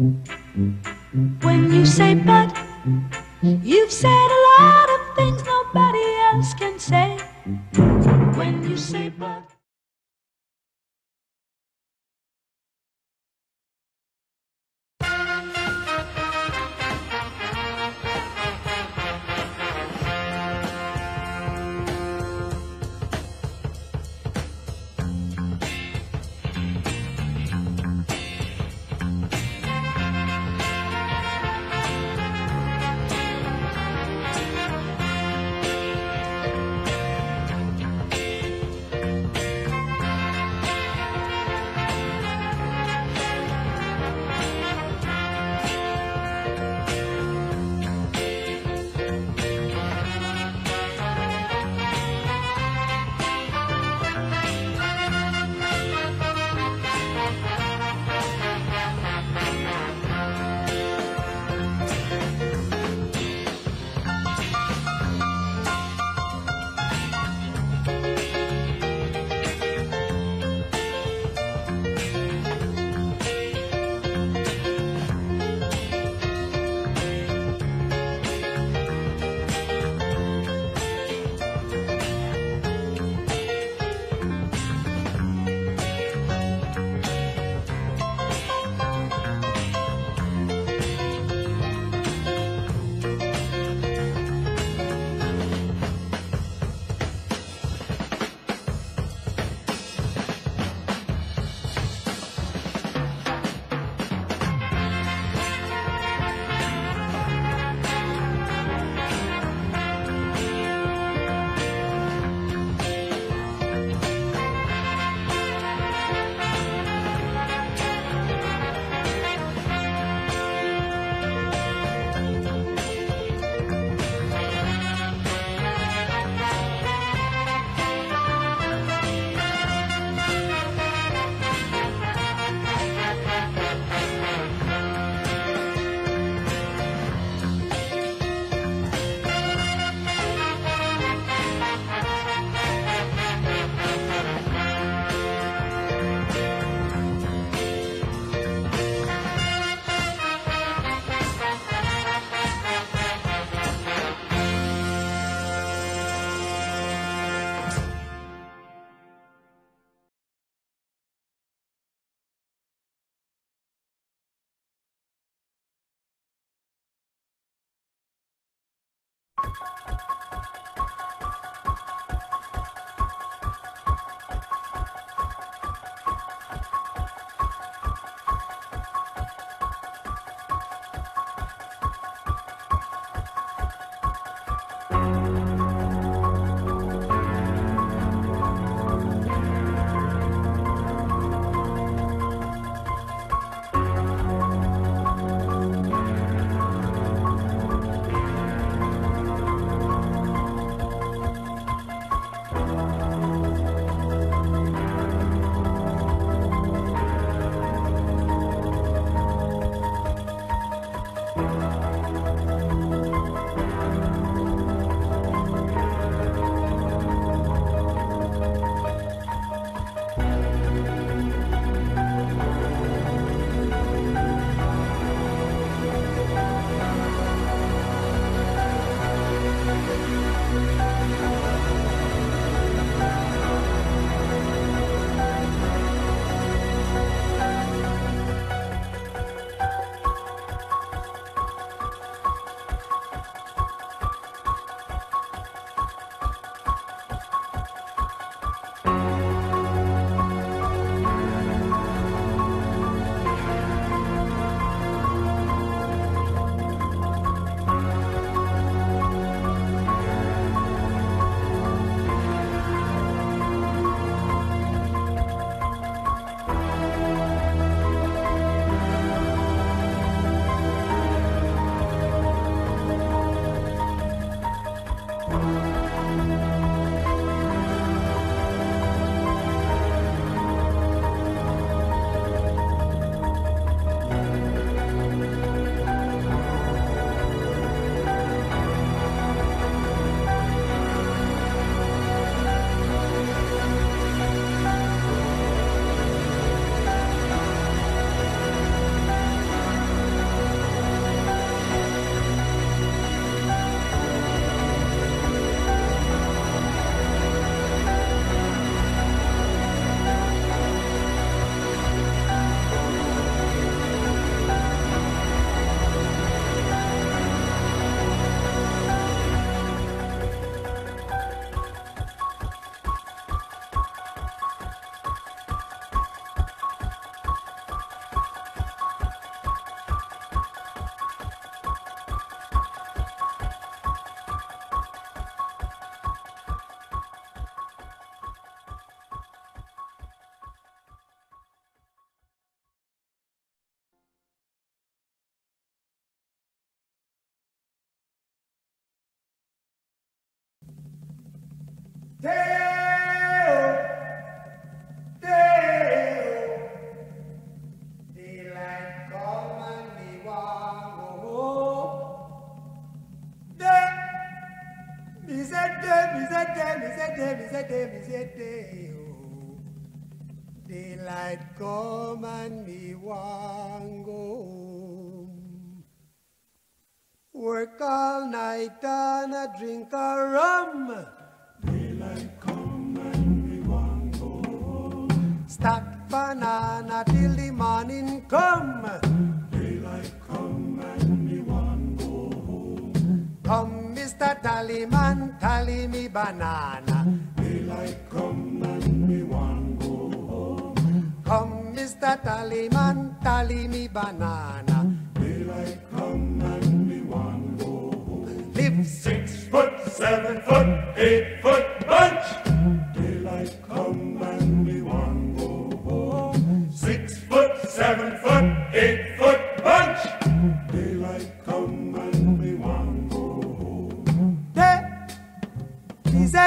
When you say but, you've said a lot of things nobody else can say. When you say but. Daylight come and me want go home. Work all night and a drink a rum. Daylight come and me want go home. Stack banana till the morning come. Daylight come and me want go home. Come, Mr. Tallyman, tally me banana. Daylight come and me want go home. Come, Mr. Tallyman, tally me banana. Daylight come and me want go home. Live Six foot, seven foot, eight foot bunch.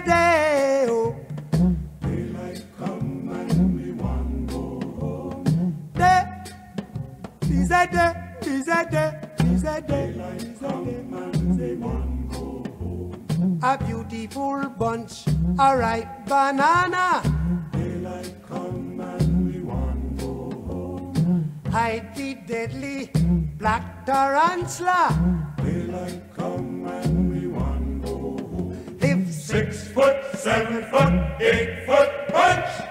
Day. Daylight come and want go home. Day is a day, is day, is and want go home. A beautiful bunch, a ripe banana. Daylight come and me want go home. Hide the deadly black tarantula. Six foot, seven foot, eight foot bunch.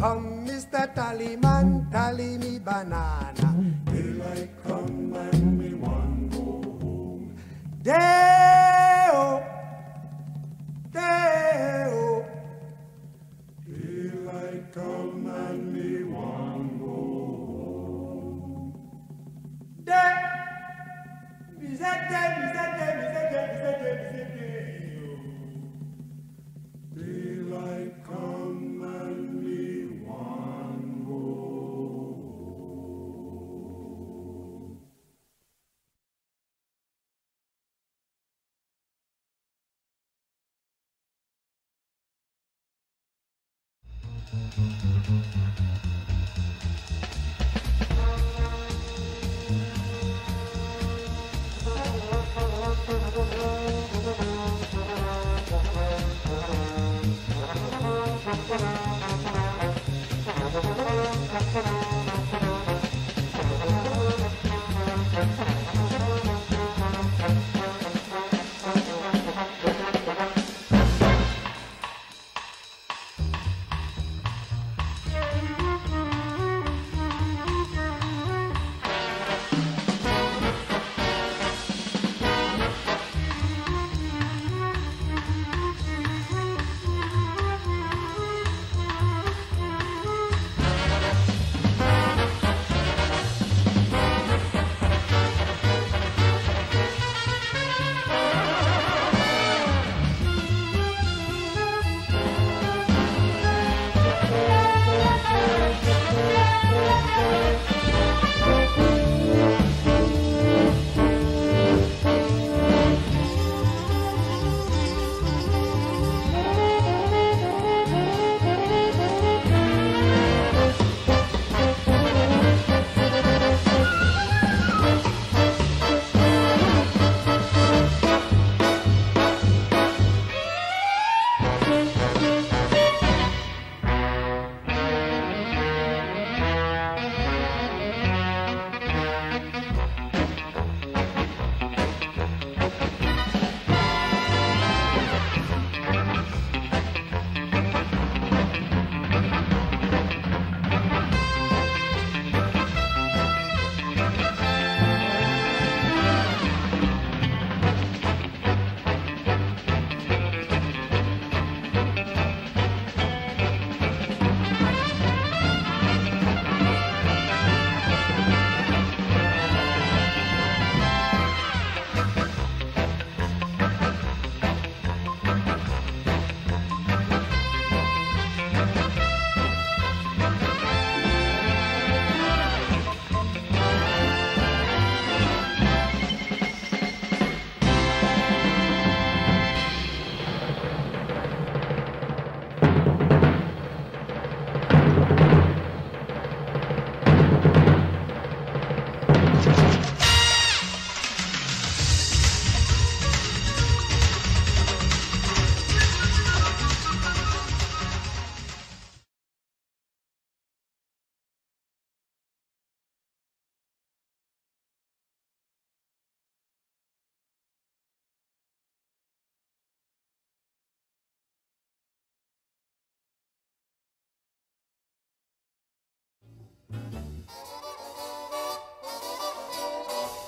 Come, Mr. Tallyman, tally me banana. Daylight come and we want go home. Day-o, day-o. Daylight come and me want go home. Day, is a day, is a day, Mm-hmm.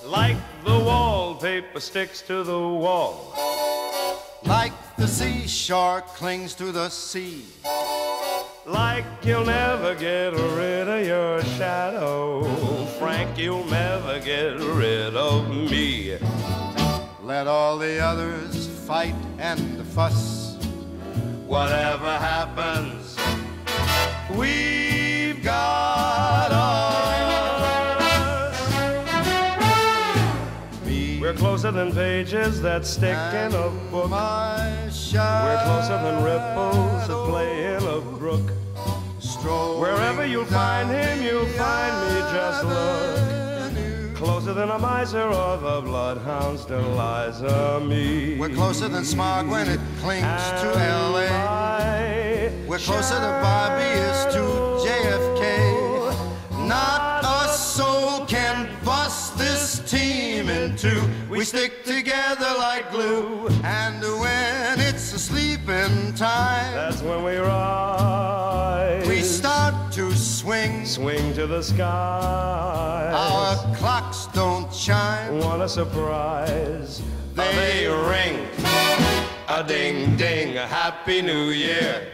Like the wallpaper sticks to the wall. Like the seashore clings to the sea. Like you'll never get rid of your shadow. Frank, you'll never get rid of me. Let all the others fight and fuss. Whatever happens, we've We're closer than pages that stick in a book. my. We're closer than ripples that play in a brook. Wherever you'll find him, you'll find me. Just look. Closer than a miser or the bloodhound's Deliza me. We're closer than smog when it clings to LA. We're closer to Bobby is to JFK. Not We stick together like glue. And when it's a sleeping time, That's when we rise. we start to swing. swing to the sky. Our clocks don't chime. What a surprise? They They ring. A ding ding, a happy new year.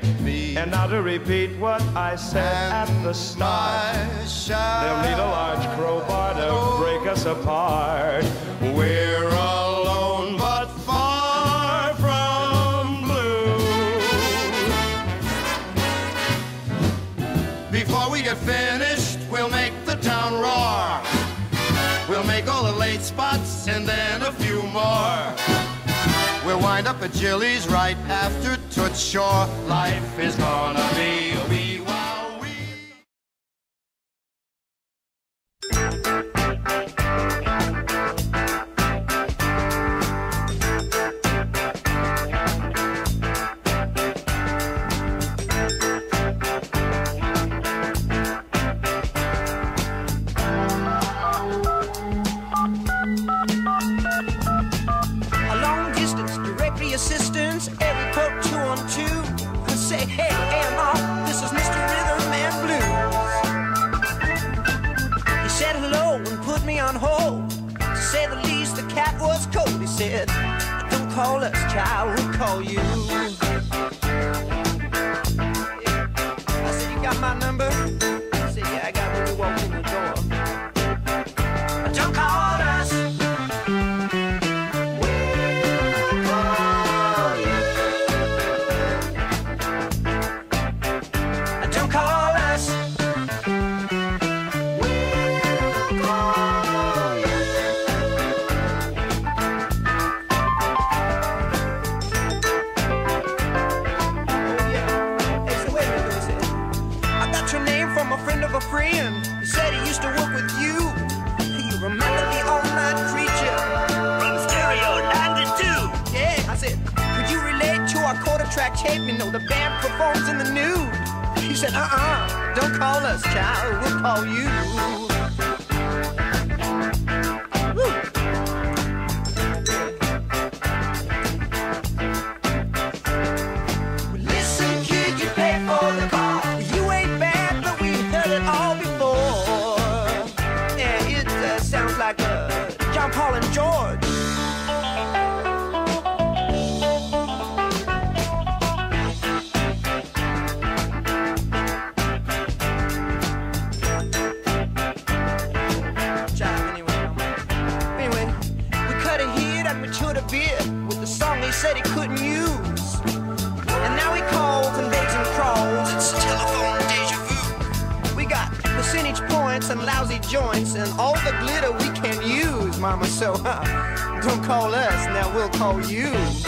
And now to repeat what I said at the start. They'll need a large crowbar to oh. break us apart. We're finished, we'll make the town roar. We'll make all the late spots and then a few more. We'll wind up at Jilly's right after Toots Shor. Life is gonna be tape? You know, the band performs in the nude. He said, uh-uh, don't call us, child, we'll call you. Call you.